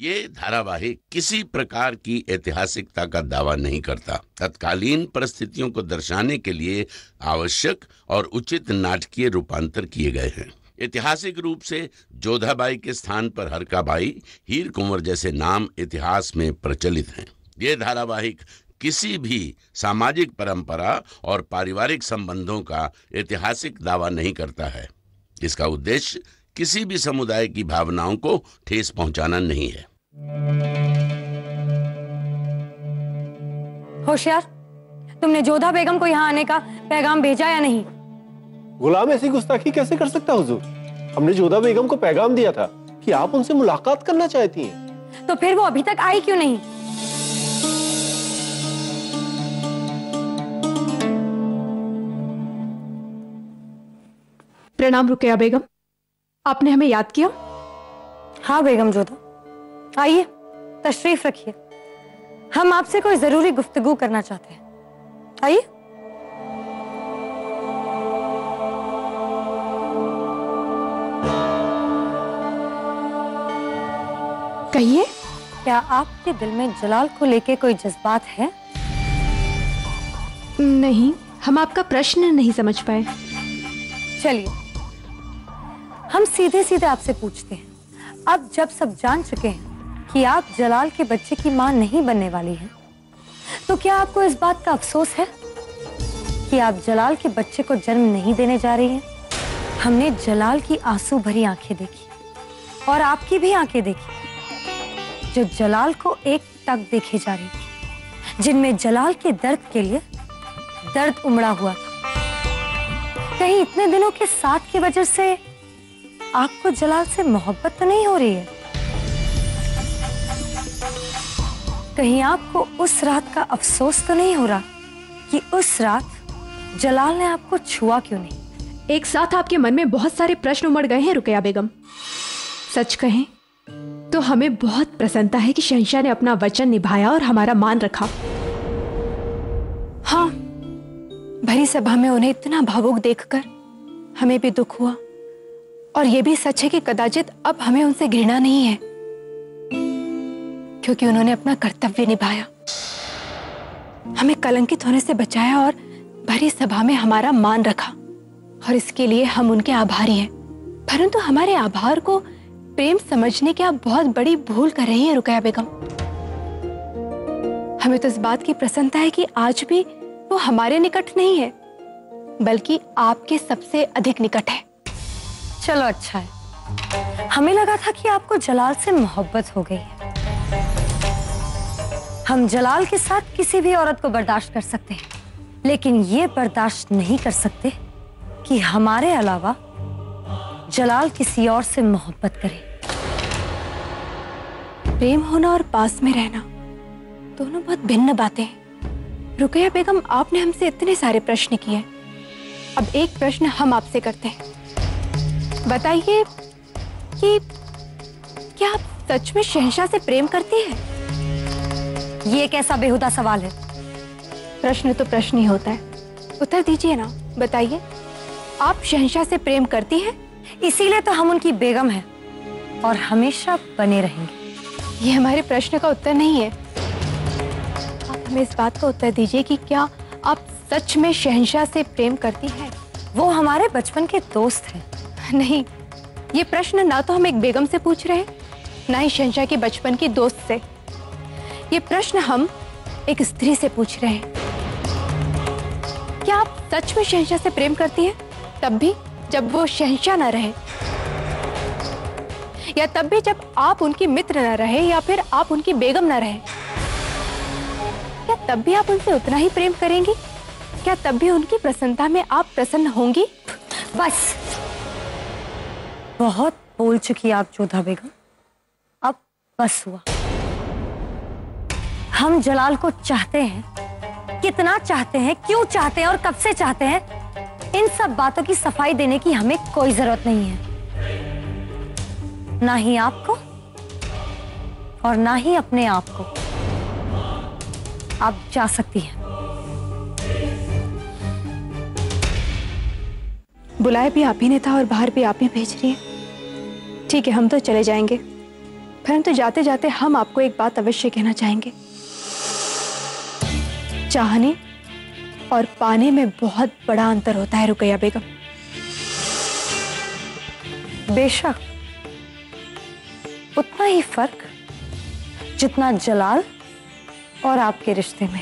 ये धारावाहिक किसी प्रकार की ऐतिहासिकता का दावा नहीं करता। तत्कालीन परिस्थितियों को दर्शाने के लिए आवश्यक और उचित नाटकीय रूपांतर किए गए हैं। ऐतिहासिक रूप से जोधाबाई के स्थान पर हरकाबाई हीर कुंवर जैसे नाम इतिहास में प्रचलित हैं। ये धारावाहिक किसी भी सामाजिक परंपरा और पारिवारिक संबंधों का ऐतिहासिक दावा नहीं करता है। इसका उद्देश्य किसी भी समुदाय की भावनाओं को ठेस पहुंचाना नहीं है होशियार तुमने जोधा बेगम को यहाँ आने का पैगाम भेजा या नहीं गुलाम ऐसी गुस्ताखी कैसे कर सकता हुजूर? हमने जोधा बेगम को पैगाम दिया था कि आप उनसे मुलाकात करना चाहती हैं। तो फिर वो अभी तक आई क्यों नहीं प्रणाम रुकया बेगम आपने हमें याद किया? हाँ बेगम जोधा। आइए तशरीफ़ रखिए। हम आपसे कोई ज़रूरी गुफ्तगु करना चाहते हैं। आइए। कहिए। क्या आपके दिल में जलाल को लेके कोई जज्बात है? नहीं हम आपका प्रश्न नहीं समझ पाए। चलिए हम सीधे सीधे आपसे पूछते हैं। अब जब सब जान चुके हैं कि आप जलाल के बच्चे की माँ नहीं बनने वाली हैं तो क्या आपको इस बात का अफसोस है कि आप जलाल के बच्चे को जन्म नहीं देने जा रही हैं? हमने जलाल की आँसू भरी आँखें देखी और आपकी भी आँखें देखी, जो जलाल को एक तक देखे जा रही थी, जिनमें जलाल के दर्द के लिए दर्द उमड़ा हुआ था। कहीं इतने दिनों के साथ की वजह से आपको जलाल से मोहब्बत तो नहीं हो रही है? कहीं आपको उस रात का अफसोस तो नहीं हो रहा कि उस रात जलाल ने आपको छुआ क्यों नहीं? एक साथ आपके मन में बहुत सारे प्रश्न उमड़ गए हैं रुकया बेगम। सच कहें तो हमें बहुत प्रसन्नता है कि शहंशाह ने अपना वचन निभाया और हमारा मान रखा। हाँ भरी सभा में उन्हें इतना भावुक देखकर हमें भी दुख हुआ। और ये भी सच है कि कदाचित अब हमें उनसे घृणा नहीं है, क्योंकि उन्होंने अपना कर्तव्य निभाया। हमें कलंकित होने से बचाया और भरी सभा में हमारा मान रखा, और इसके लिए हम उनके आभारी हैं। परंतु हमारे आभार को प्रेम समझने की आप बहुत बड़ी भूल कर रही हैं, रुकया बेगम। हमें तो इस बात की प्रसन्नता है कि आज भी वो हमारे निकट नहीं है, बल्कि आपके सबसे अधिक निकट है। चलो अच्छा है। हमें लगा था कि आपको जलाल से मोहब्बत हो गई है। हम जलाल के साथ किसी भी औरत को बर्दाश्त कर सकते हैं, लेकिन ये बर्दाश्त नहीं कर सकते कि हमारे अलावा जलाल किसी और से मोहब्बत करे। प्रेम होना और पास में रहना, दोनों बहुत भिन्न बातें हैं। रुकया बेगम, आपने हमसे इतने सारे प्रश्न किए। अब एक प्रश्न हम आपसे करते हैं। बताइए कि क्या आप सच में शहशाह से प्रेम करती हैं? ये कैसा बेहुदा सवाल है। प्रश्न तो प्रश्न ही होता है। उत्तर दीजिए ना, बताइए, आप शहशाह से प्रेम करती हैं? इसीलिए तो हम उनकी बेगम हैं और हमेशा बने रहेंगे। ये हमारे प्रश्न का उत्तर नहीं है। आप हमें इस बात का उत्तर दीजिए कि क्या आप सच में शहनशाह से प्रेम करती हैं? वो हमारे बचपन के दोस्त हैं। नहीं, ये प्रश्न ना तो हम एक बेगम से पूछ रहे, ना ही शहनशाह के बचपन की दोस्त से। ये प्रश्न हम एक स्त्री से पूछ रहे हैं। क्या आप सच में शहनशाह से प्रेम करती हैं? तब भी जब वो शहनशाह ना रहे। या तब भी जब आप उनकी मित्र ना रहे या फिर आप उनकी बेगम ना रहे। क्या तब भी आप उनसे उतना ही प्रेम करेंगी? क्या तब भी उनकी प्रसन्नता में आप प्रसन्न होंगी? बस। बहुत बोल चुकी आप, जोधा बेगम। अब बस हुआ। हम जलाल को चाहते हैं। कितना चाहते हैं, क्यों चाहते हैं और कब से चाहते हैं, इन सब बातों की सफ़ाई देने की हमें कोई ज़रूरत नहीं है। ना ही आपको और ना ही अपने आप को। आप जा सकती हैं। बुलाए भी आप ही ने था और बाहर भी आप ही भेज रही है। ठीक है, हम तो चले जाएँगे। परंतु तो जाते जाते हम आपको एक बात अवश्य कहना चाहेंगे। चाहने और पाने में बहुत बड़ा अंतर होता है, रुकैया बेगम। बेशक उतना ही फ़र्क जितना जलाल और आपके रिश्ते में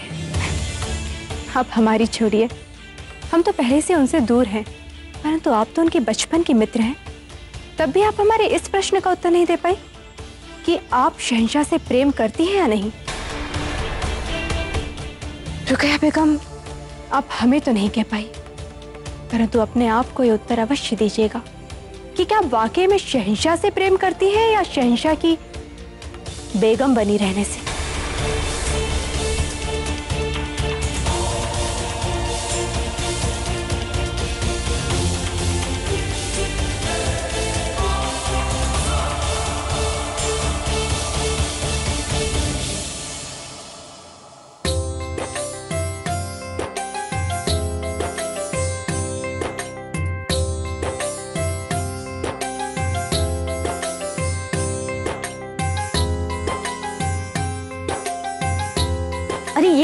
आप हमारी छोड़िए। हम तो पहले से उनसे दूर हैं। परंतु आप तो उनके बचपन के मित्र हैं। तब भी आप हमारे इस प्रश्न का उत्तर नहीं दे पाई कि आप शहनशाह से प्रेम करती हैं या नहीं। रुकैया बेगम, आप हमें तो नहीं कह पाई। परंतु अपने आप को ये उत्तर अवश्य दीजिएगा कि क्या वाकई में शहनशाह से प्रेम करती हैं या शहनशाह की बेगम बनी रहने से।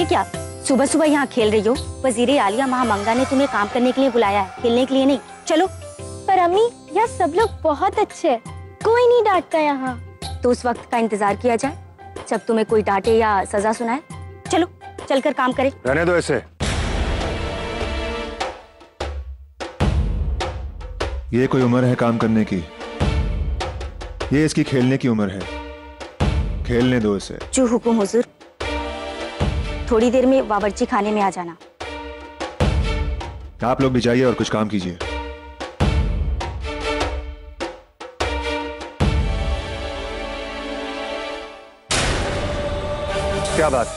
क्या? सुबह सुबह यहाँ खेल रही हो? वज़ीर आलिया महामंगा ने तुम्हें काम करने के लिए बुलाया है खेलने के लिए नहीं। चलो। पर अम्मी यहाँ सब लोग बहुत अच्छे हैं। कोई नहीं डांटता यहाँ। तो उस वक्त का इंतज़ार किया जाए जब तुम्हें कोई डांटे या सजा सुनाए। चलो चलकर काम करे। रहने दो ऐसे। ये कोई उम्र है काम करने की? ये इसकी खेलने की उम्र है। खेलने दो इसे। जो हुकुम हुजूर थोड़ी देर में बावर्ची खाने में आ जाना। आप लोग भी जाइए और कुछ काम कीजिए। क्या बात?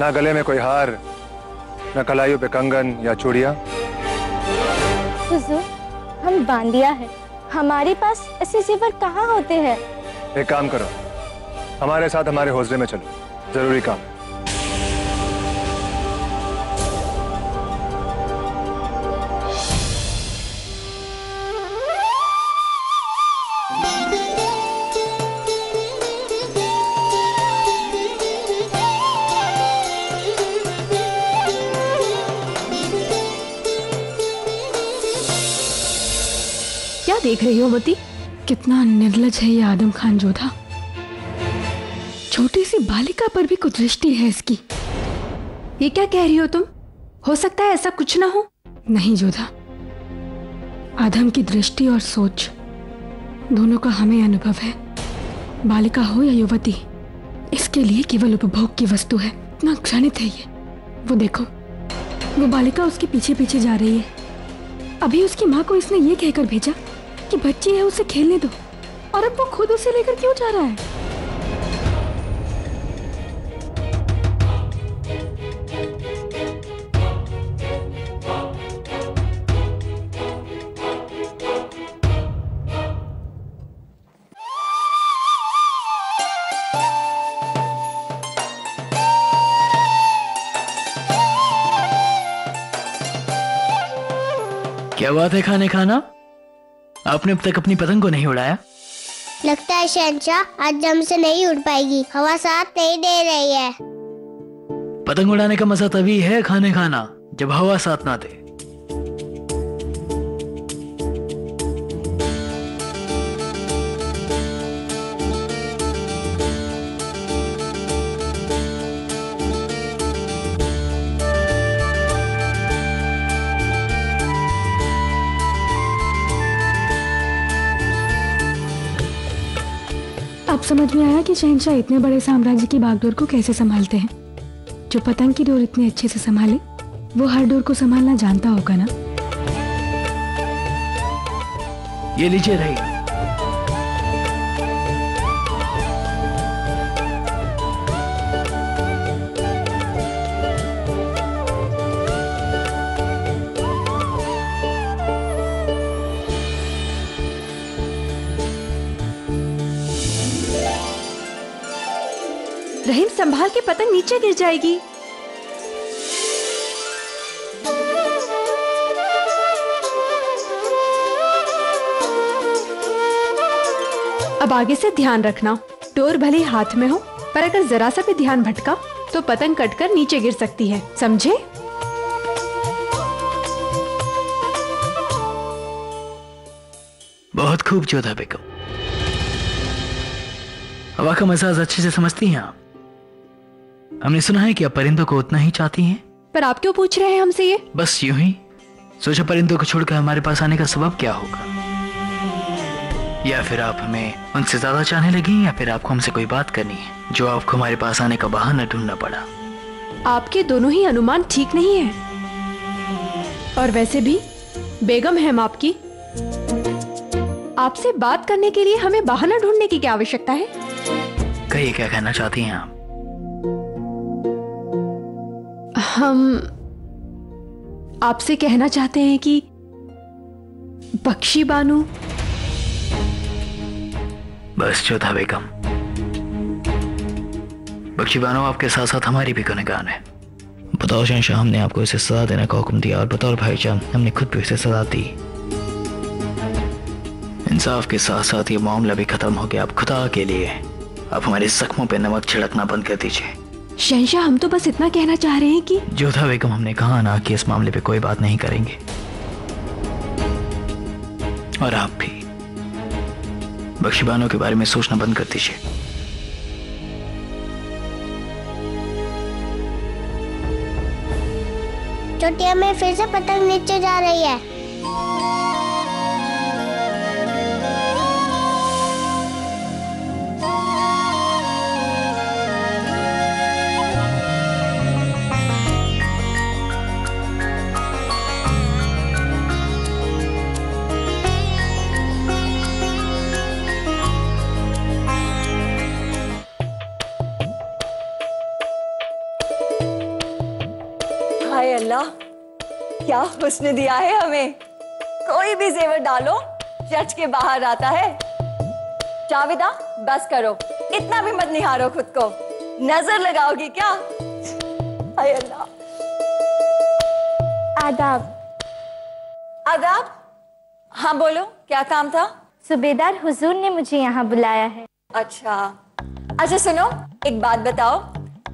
ना गले में कोई हार ना कलाइयों पे कंगन या चूड़िया? हम बांदिया है। हमारे पास ऐसे जेवर कहाँ होते हैं? एक काम करो। हमारे साथ हमारे हौसले में चलो। ज़रूरी काम। देख रही हो मती? कितना निर्लज है ये आदम खान जोधा। छोटी सी बालिका पर भी कुछ दृष्टि है इसकी। ये क्या कह रही हो तुम? हो सकता है ऐसा कुछ ना हो? नहीं जोधा। आदम की दृष्टि और सोच दोनों का हमें अनुभव है। बालिका हो या युवती, इसके लिए केवल उपभोग की वस्तु है। इतना क्षणित है ये। वो देखो, वो बालिका उसके पीछे पीछे जा रही है। अभी उसकी माँ को इसने ये कहकर भेजा कि बच्ची है, उसे खेलने दो। और अब वो खुद उसे लेकर क्यों जा रहा है? क्या बात है खाने खाना? आपने अब तक अपनी पतंग को नहीं उड़ाया? लगता है शहनशाह आज दम से नहीं उड़ पाएगी। हवा साथ नहीं दे रही है। पतंग उड़ाने का मज़ा तभी है खाने खाना जब हवा साथ ना दे। समझ में आया कि शहनशाह इतने बड़े साम्राज्य की बागडोर को कैसे संभालते हैं? जो पतंग की डोर इतने अच्छे से संभाले, वो हर डोर को संभालना जानता होगा ना? ये लीजिए रही। संभाल के पतंग नीचे गिर जाएगी। अब आगे से ध्यान रखना। डोर भले हाथ में हो, पर अगर जरा सा भी ध्यान भटका तो पतंग कटकर नीचे गिर सकती है। समझे? बहुत खूब जोधा बेगम हवा का मजाज अच्छे से समझती हैं आप। हमने सुना है कि आप परिंदों को उतना ही चाहती हैं। पर आप क्यों पूछ रहे हैं हमसे ये? बस यूँ ही। सोचा परिंदों को छोड़कर हमारे पास आने का सबब क्या होगा? या फिर आप हमें उनसे ज़्यादा चाहने लगी या फिर आपको हमसे कोई बात करनी है जो आपको हमारे पास आने का बहाना ढूंढना पड़ा? आपके दोनों ही अनुमान ठीक नहीं है। और वैसे भी बेगम है हम आपकी। आपसे बात करने के लिए हमें बहाना ढूँढने की क्या आवश्यकता है? कहिए क्या कहना चाहती हैं आप? हम आपसे कहना चाहते हैं कि बख्शी बानू। बस चौथा बेगम बख्शी बानो आपके साथ साथ हमारी भी गुनगान है। बताओ शहशाह हमने आपको इसे सजा देने का हुक्म दिया और बतौर भाईजान, हमने खुद भी इसे सजा दी। इंसाफ के साथ साथ ये मामला भी खत्म हो गया। अब खुदा के लिए, आप हमारे जख्मों पे नमक छिड़कना बंद कर दीजिए। शहशाह हम तो बस इतना कहना चाह रहे हैं कि जोधा बेगम हमने कहा ना कि इस मामले पे कोई बात नहीं करेंगे। और आप भी। बख्शीबानों के बारे में सोचना बंद कर दीजिए। चोटिया में फिर से पतंग नीचे जा रही है। हुस्न दिया है हमें। कोई भी जेवर डालो चर्च के बाहर आता है। जावेदा बस करो। इतना भी मत निहारो खुद को। नज़र लगाओगी क्या? हाय अल्लाह। आदाब। आदाब? हाँ बोलो क्या काम था? सुबेदार हुजूर ने मुझे यहाँ बुलाया है। अच्छा। अच्छा सुनो एक बात बताओ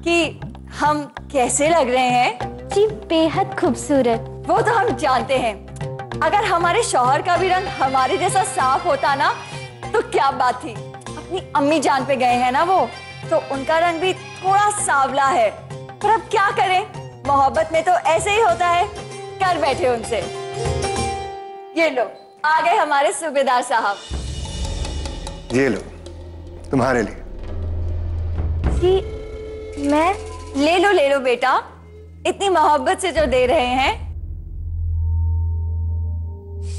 कि हम कैसे लग रहे हैं? जी बेहद खूबसूरत। वो तो हम जानते हैं। अगर हमारे शोहर का भी रंग हमारे जैसा साफ़ होता ना तो क्या बात थी। अपनी अम्मी जान पे गए हैं ना वो तो उनका रंग भी थोड़ा सावला है। पर अब क्या करें? मोहब्बत में तो ऐसे ही होता है। कर बैठे उनसे। ये लो आ गए हमारे सूबेदार साहब। ये लो तुम्हारे लिए। जी मैं ले लो ले लो बेटा। इतनी मोहब्बत से जो दे रहे हैं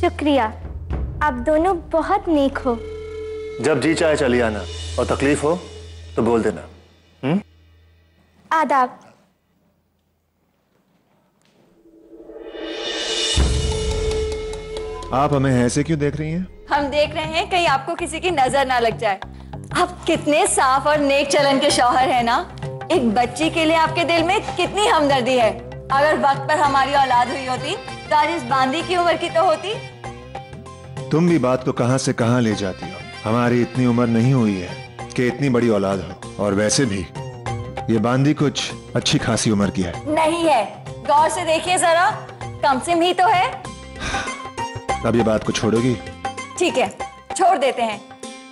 शुक्रिया। आप दोनों बहुत नेक हो। जब जी चाहे चली आना और तकलीफ़ हो तो बोल देना। आदाब। आप हमें ऐसे क्यों देख रही हैं? हम देख रहे हैं कहीं आपको किसी की नज़र ना लग जाए। आप कितने साफ़ और नेक चलन के शौहर हैं ना? एक बच्ची के लिए आपके दिल में कितनी हमदर्दी है। अगर वक्त पर हमारी औलाद हुई होती इस बांदी की उम्र की तो होती? तुम भी बात को कहाँ से कहाँ ले जाती हो? हमारी इतनी उम्र नहीं हुई है कि इतनी बड़ी औलाद हो। और वैसे भी ये बांदी कुछ अच्छी खासी उम्र की है। नहीं है। गौर से देखिए जरा। कम सिम ही तो है। अब ये बात को छोड़ोगी? ठीक है। छोड़ देते हैं।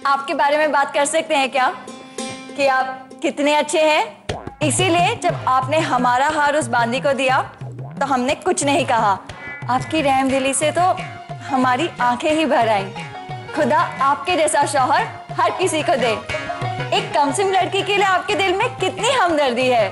आपके बारे में बात कर सकते हैं क्या? कि आप कितने अच्छे हैं? इसीलिए जब आपने हमारा हार उस बांदी को दिया तो हमने कुछ नहीं कहा। आपकी रहम दिली से तो हमारी आँखें ही भर आई। खुदा आपके जैसा शोहर हर किसी को दे। एक कमसिम लड़की के लिए आपके दिल में कितनी हमदर्दी है।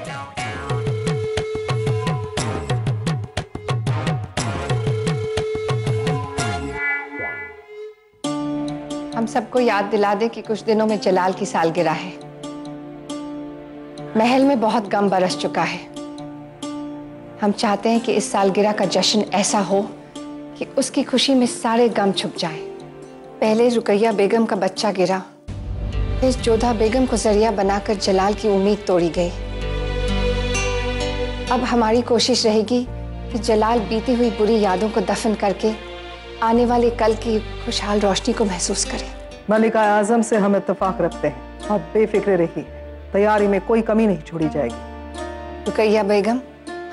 हम सबको याद दिला दे कि कुछ दिनों में जलाल की सालगिरह है। महल में बहुत गम बरस चुका है। हम चाहते हैं कि इस सालगिरह का जश्न ऐसा हो कि उसकी खुशी में सारे गम छुप जाएँ। पहले रुकैया बेगम का बच्चा गिरा फिर जोधा बेगम को ज़रिया बनाकर जलाल की उम्मीद तोड़ी गई। अब हमारी कोशिश रहेगी कि जलाल बीती हुई बुरी यादों को दफन करके आने वाले कल की खुशहाल रोशनी को महसूस करें। मलिका आज़म से हम इतफाक रखते हैं। आप बेफिक्र रहिए तैयारी में कोई कमी नहीं छोड़ी जाएगी। रुकैया बेगम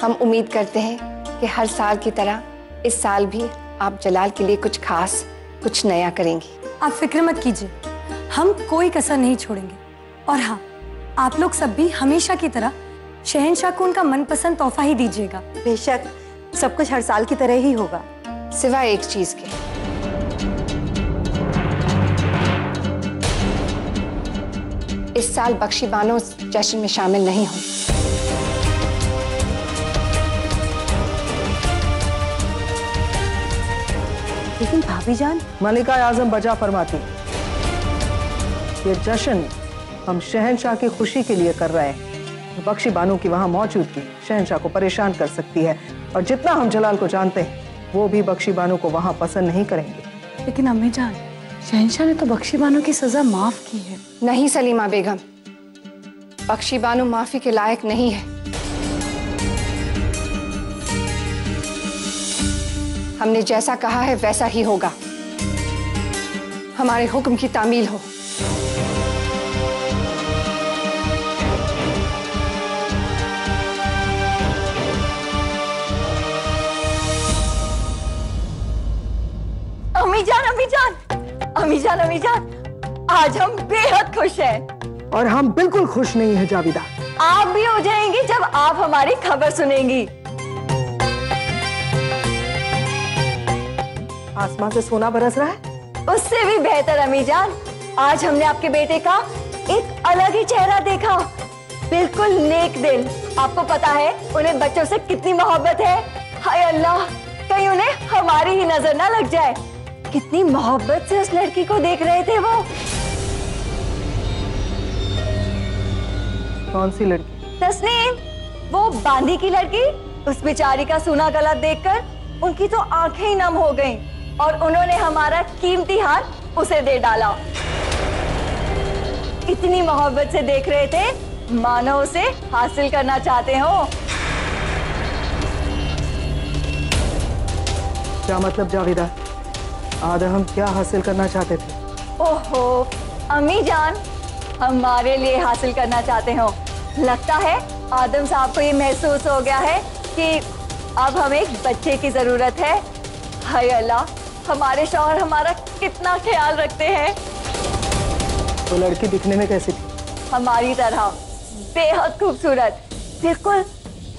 हम उम्मीद करते हैं कि हर साल की तरह इस साल भी आप जलाल के लिए कुछ खास कुछ नया करेंगी। आप फ़िक्र मत कीजिए। हम कोई कसर नहीं छोड़ेंगे। और हाँ आप लोग सब भी हमेशा की तरह शहनशाह को उनका मनपसंद तोहफा ही दीजिएगा। बेशक सब कुछ हर साल की तरह ही होगा। सिवाय एक चीज़ के। इस साल बख्शी बानो जश्न में शामिल नहीं हो। लेकिन भाभी जान। मलिका आज़म बजा फरमाती ये जश्न हम शहनशाह की खुशी के लिए कर रहे हैं। बख्शी बानो की वहाँ मौजूदगी शहनशाह को परेशान कर सकती है। और जितना हम जलाल को जानते हैं वो भी बख्शी बानो को वहाँ पसंद नहीं करेंगे। लेकिन अम्मी जान शहनशाह ने तो बख्शी बानो की सजा माफ़ की है। नहीं सलीमा बेगम बख्शी बानो माफ़ी के लायक नहीं है। हमने जैसा कहा है वैसा ही होगा। हमारे हुक्म की तामील हो। अम्मी जान अम्मी जान अम्मी जान अम्मी जान आज हम बेहद खुश हैं। और हम बिल्कुल खुश नहीं है जाविदा। आप भी हो जाएँगी जब आप हमारी खबर सुनेंगी। आसमान से सोना बरस रहा है। उससे भी बेहतर अम्मी जान आज हमने आपके बेटे का एक अलग ही चेहरा देखा। बिल्कुल नेक दिल। आपको पता है उन्हें बच्चों से कितनी मोहब्बत है। हाय अल्लाह कहीं उन्हें हमारी ही नज़र ना लग जाए। कितनी मोहब्बत से उस लड़की को देख रहे थे वो। कौन सी लड़की? तस्नीम वो बांदी की लड़की। उस बेचारी का सूना गला देखकर उनकी तो आँखें ही नम हो गईं। और उन्होंने हमारा कीमती हार उसे दे डाला। इतनी मोहब्बत से देख रहे थे मानो उसे हासिल करना चाहते हो। क्या मतलब जाविदा? आधा हम क्या हासिल करना चाहते थे? ओहो अम्मी जान हमारे लिए हासिल करना चाहते हो। लगता है आदम साहब को ये महसूस हो गया है कि अब हमें एक बच्चे की ज़रूरत है। हाय अल्लाह। हमारे शौहर हमारा कितना ख्याल रखते हैं। तो लड़की दिखने में कैसी थी? हमारी तरह बेहद खूबसूरत बिल्कुल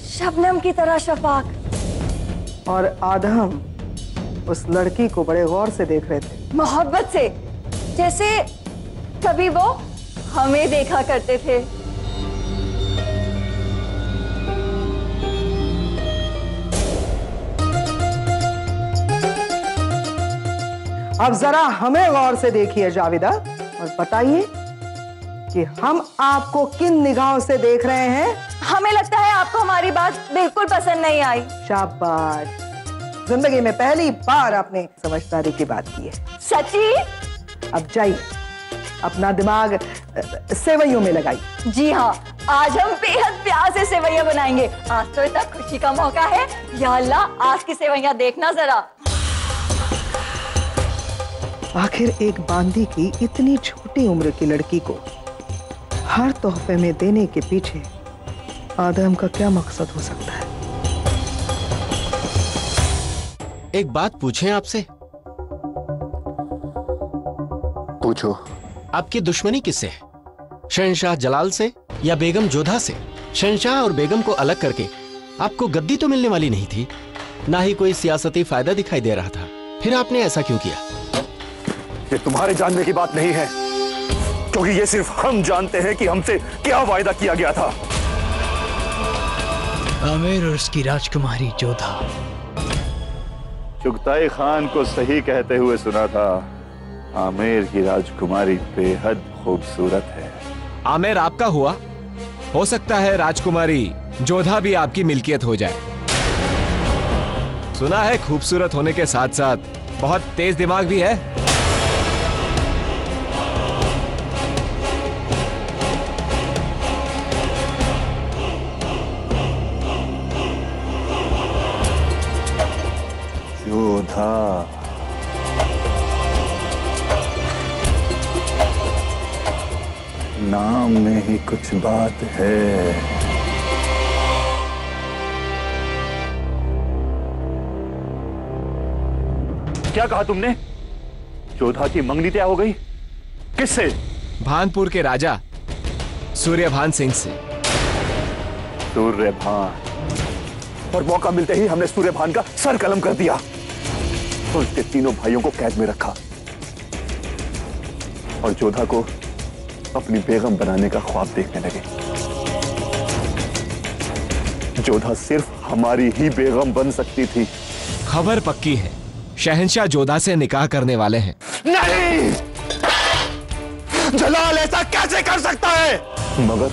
शबनम की तरह शफाक। और आदम उस लड़की को बड़े गौर से देख रहे थे। मोहब्बत से जैसे कभी वो हमें देखा करते थे। अब जरा हमें गौर से देखिए जाविदा और बताइए कि हम आपको किन निगाहों से देख रहे हैं? हमें लगता है आपको हमारी बात बिल्कुल पसंद नहीं आई। शाबाश। ज़िंदगी में पहली बार आपने समझदारी की बात की है। सची? अब जाइए अपना दिमाग सेवैयों में लगाइए। जी हाँ आज हम बेहद प्यार से सेवैया बनाएँगे। आज तो इतना खुशी का मौका है। या अल्लाह आज की सेवैया देखना जरा। आखिर एक बांदी की इतनी छोटी उम्र की लड़की को हर तोहफे में देने के पीछे आदम का क्या मकसद हो सकता है? एक बात पूछें आपसे? पूछो। आपकी दुश्मनी किससे है? शहनशाह जलाल से या बेगम जोधा से? शहनशाह और बेगम को अलग करके आपको गद्दी तो मिलने वाली नहीं थी ना ही कोई सियासती फ़ायदा दिखाई दे रहा था। फिर आपने ऐसा क्यों किया? ये तुम्हारे जानने की बात नहीं है। क्योंकि ये सिर्फ़ हम जानते हैं कि हमसे क्या वायदा किया गया था। आमिर और उसकी राजकुमारी जोधा। चुगताई खान को सही कहते हुए सुना था आमेर की राजकुमारी बेहद खूबसूरत है। आमिर आपका हुआ। हो सकता है राजकुमारी जोधा भी आपकी मिल्कियत हो जाए। सुना है खूबसूरत होने के साथ साथ बहुत तेज दिमाग भी है। हाँ। नाम में ही कुछ बात है। क्या कहा तुमने? चौधा की मंगनी तय हो गई। किससे? भानपुर के राजा सूर्यभान सिंह से। सूर्यभान। और मौका मिलते ही हमने सूर्यभान का सर कलम कर दिया। और उसके तीनों भाइयों को कैद में रखा। और जोधा को अपनी बेगम बनाने का ख्वाब देखने लगे। जोधा सिर्फ़ हमारी ही बेगम बन सकती थी। खबर पक्की है। शहनशाह जोधा से निकाह करने वाले हैं। नहीं! जलाल ऐसा कैसे कर सकता है? मगर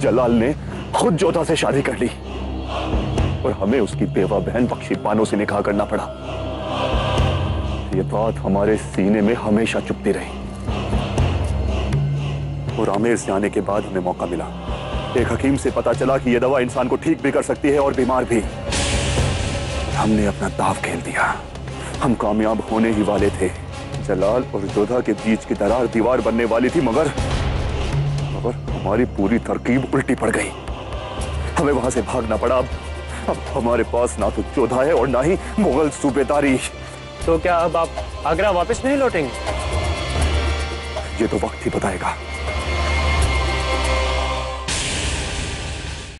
जलाल ने खुद जोधा से शादी कर ली। और हमें उसकी बेवा बहन बख्शी बानो से निकाह करना पड़ा। ये बात हमारे सीने में हमेशा चुपती रही। और आमेर से आने के बाद हमें मौका मिला। एक हकीम से पता चला कि यह दवा इंसान को ठीक भी कर सकती है और बीमार भी। हमने अपना दाव खेल दिया। हम कामयाब होने ही वाले थे। जलाल और जोधा के बीच की दरार दीवार बनने वाली थी मगर मगर हमारी पूरी तरकीब उल्टी पड़ गई। हमें वहाँ से भागना पड़ा। अब हमारे पास ना तो जोधा है और ना ही मुगल सूबेदारी। तो क्या अब आप आगरा वापस नहीं लौटेंगे? ये तो वक्त ही बताएगा।